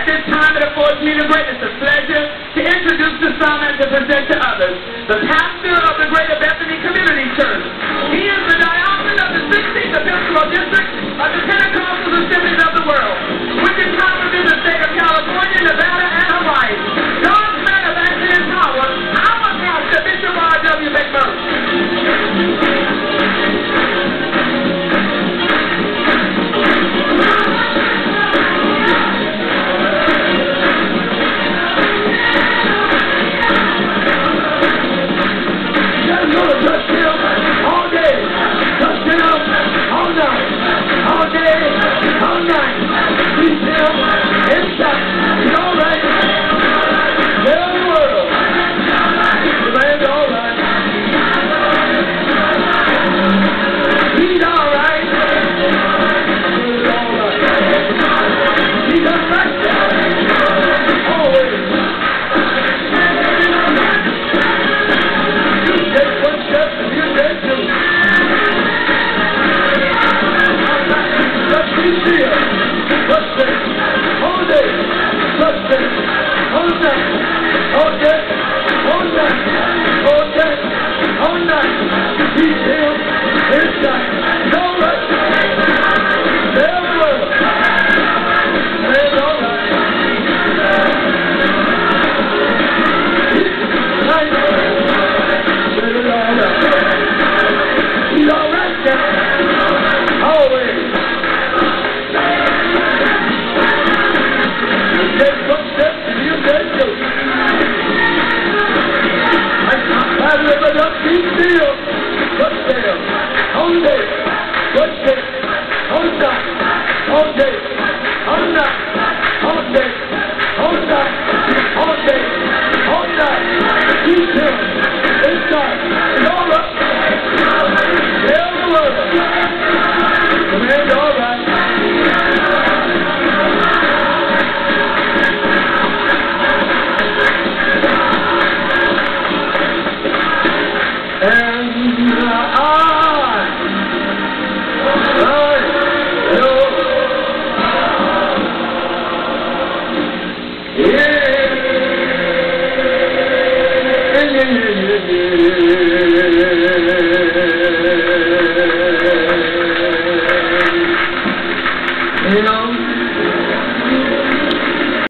At this time, it affords me the greatest of pleasure to introduce to some and to present to others the pastor of the Greater Bethany Community Church. He is all night, all day, all night. We Hold that, hold that, hold that, hold that, hold that. Maria! Hello.